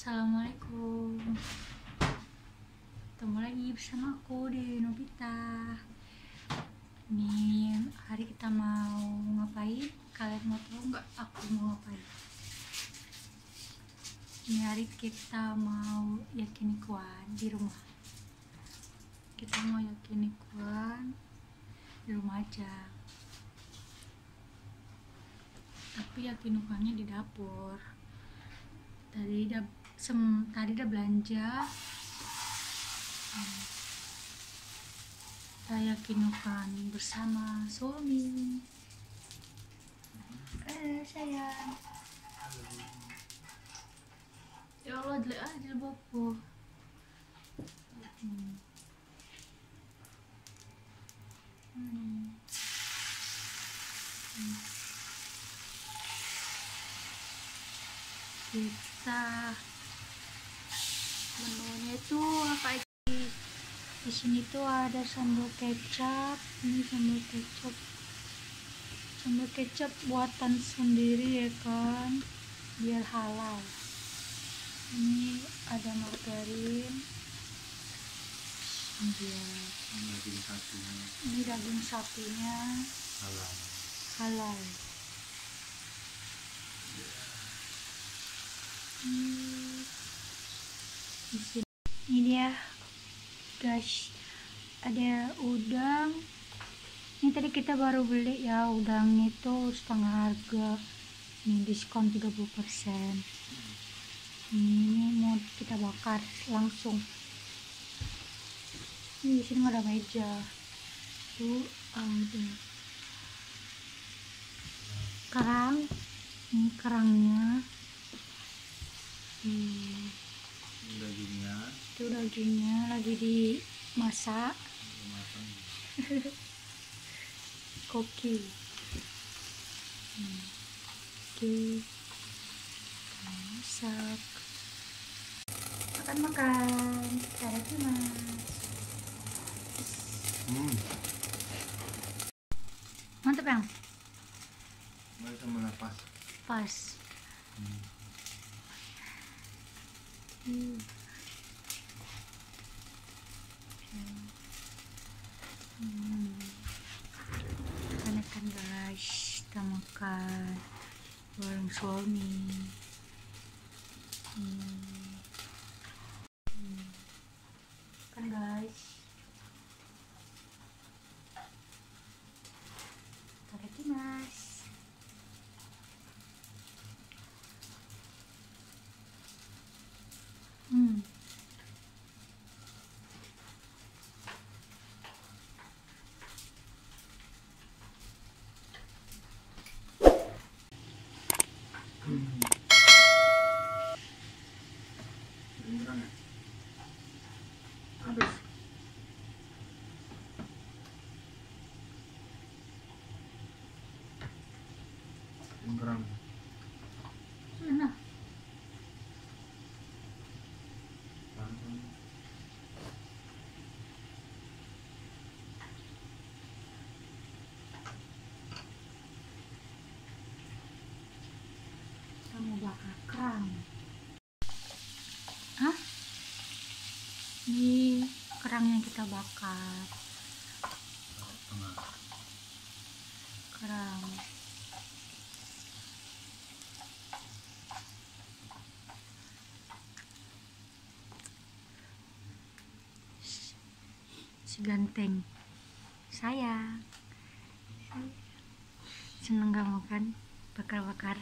Assalamualaikum. Ketemu lagi bersama aku di Nobita. Ini hari kita mau ngapain? Kalian mau tahu nggak aku mau ngapain? Ini hari kita mau yakinikuan di rumah. Kita mau yakinikuan di rumah aja. Tapi yakinikuannya di dapur. Tadi udah sem tadi udah belanja saya kinukan bersama suami eh sayang ya Allah jelek aja bopo hmm. Hmm. Hmm. kita itu apa aja di sini tuh ada sambal kecap. Ini sambal kecap. Sambal kecap buatan sendiri ya kan? Biar halal. Ini ada margarin. Biar daging sapinya. Ini daging sapinya. Halal. Halal. Hmm. Di sini. Ini dia guys ada udang. Ini tadi kita baru beli ya udang itu setengah harga. Ini diskon 30% ini mau kita bakar langsung. Ini di sini ada meja. Tuh ada kerang. Ini kerangnya. Hmm, dagingnya itu dagingnya lagi dimasak. Koki. Hmm. oke masak makan makan cara mas. Hmm. Mantep yang lapas pas. Hmm. hmm. Hmm. Makan makan guys kita makan bareng suami hmm. Hmm. makan guys Itadakimasu Hmm. Kurang ya? Habis. Kamu kerang. Hah? Ini kerang yang kita bakar. Kerang. Ganteng. Sayang. Seneng gak makan bakar-bakar?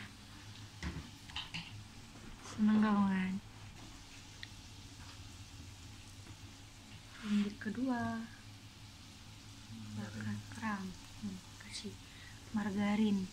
Seneng gak makan? Lanjut kedua bakar kerang Hmm, kasih margarin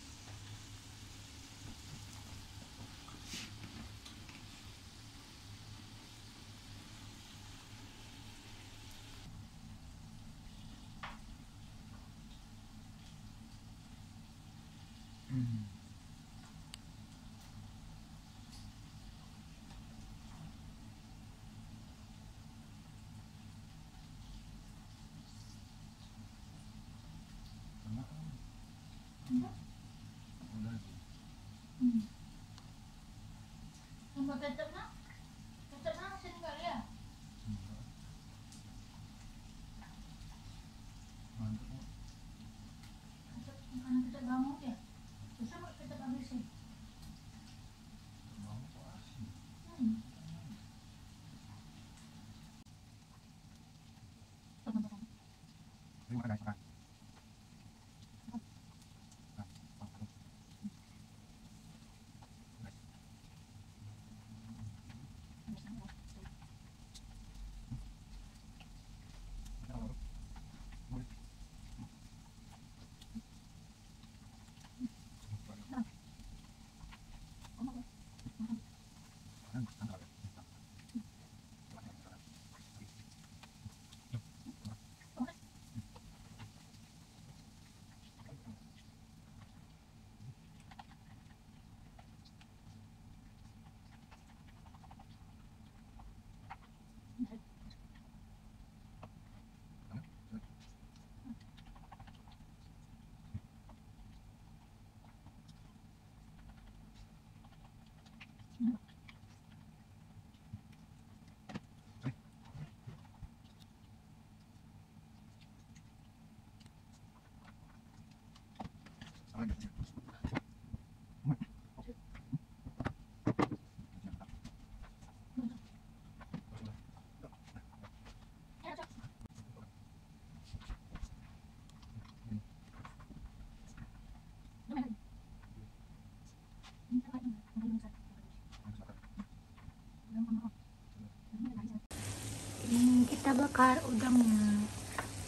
bakar udangnya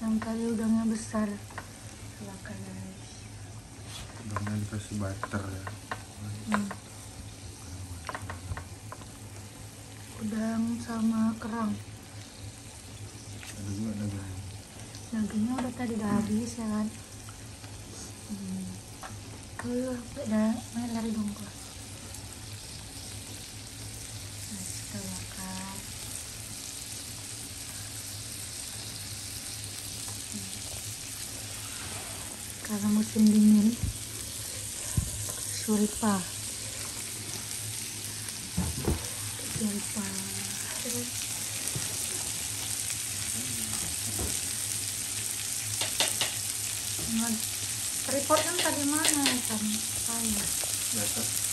yang tadi udangnya besar bakar guys Udangnya dikasih butter ya. Hmm. udang sama kerang Ada juga daging. dagingnya udah tadi udah habis ya kan hmm. Ayo, udah main lari dong gua. Nah, kita bakar. Hmm. Karena musim dingin, suripa. Suripa. Report kan tadi mana kan? Saya.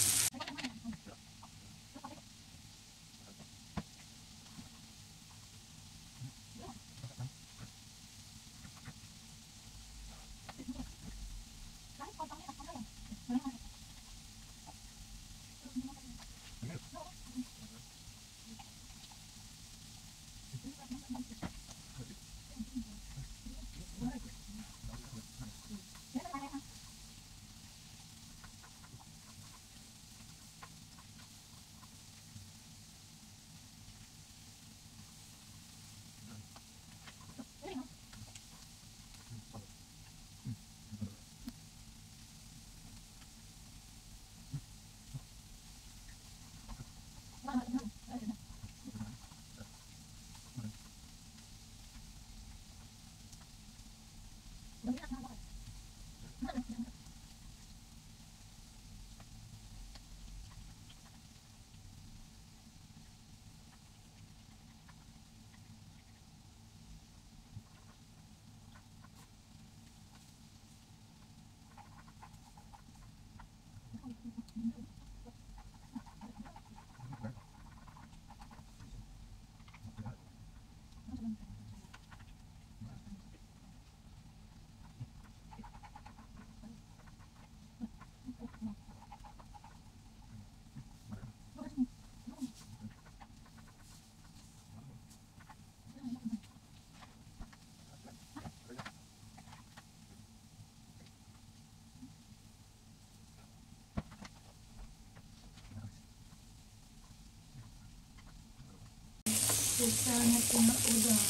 Spesialnya punya udang.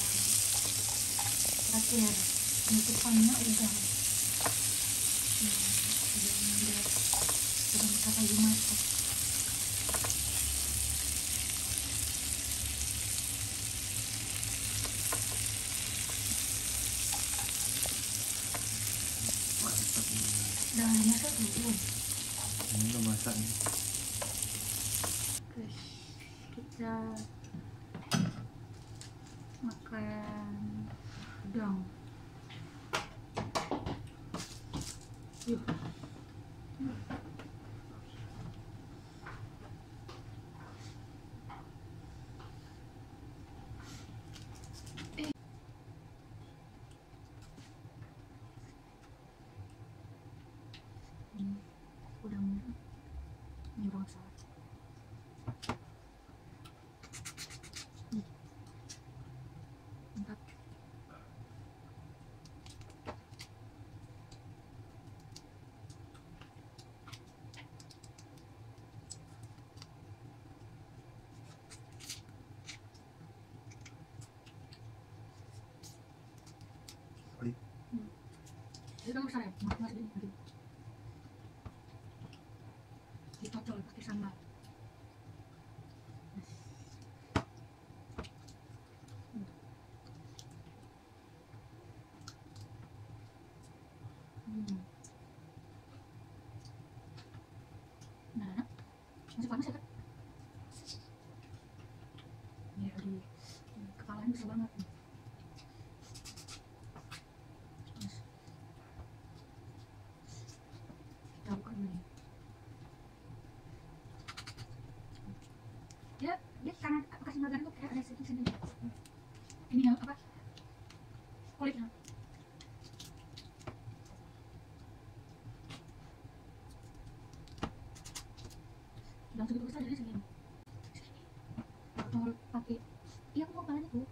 Terakhir, penutupannya udang. Udah bisa lagi masak. Belum? Ini udah masak nih. Kita makan udang. Yuk. Ini udang ini udang salad. Mantap. Oi. Sambal. Hmm. Nah, masih panas ya kan? Ya, di di kepalanya besar banget. Panas. Kita buka dulu nih. Ya, dia karena kasih bagian itu kayak ada sedikit sini. Ini ya, apa? Kulitnya. Udah segitu besar segini. Atau pakai, iya aku mau kalian itu.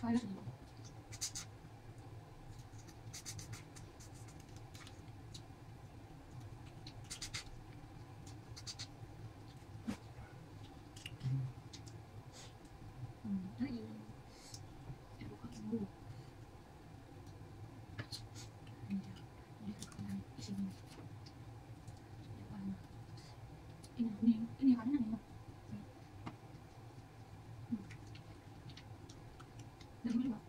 panas nih Hmm, lagi. Saya buka dulu. Ini dia. Ini tekanan di sini. Ini panas. Ini, ini, ini karena nih. Mak. Hmm. Dan ini, Mak.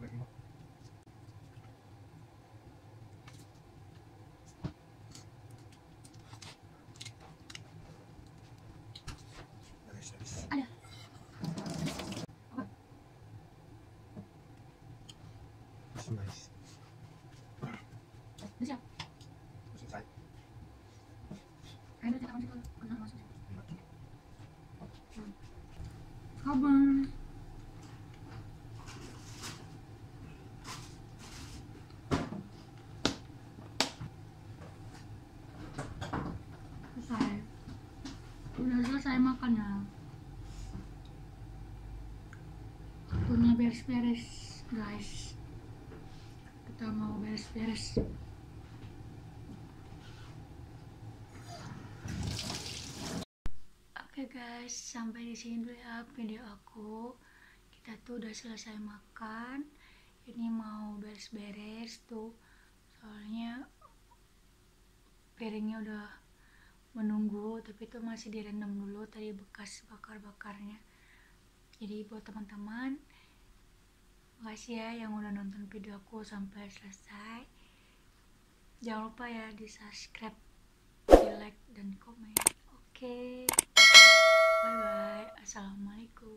Lagi mak. Habis, habis. Ada. Apa? Nice. Udah siap. Selesai. Ayo, kita masuk ke kena masuk. Kabar. Selesai. Selesai makannya. Waktunya beres-beres, guys. Kita mau beres-beres. Oke guys, sampai di sini dulu ya video aku. Kita tuh udah selesai makan. Ini mau beres-beres tuh. Soalnya piringnya udah menunggu, tapi itu masih direndam dulu tadi bekas bakar-bakarnya. Jadi buat teman-teman, makasih ya yang udah nonton video aku sampai selesai. Jangan lupa ya di subscribe, di like dan komen. Oke. Bye bye. Assalamualaikum.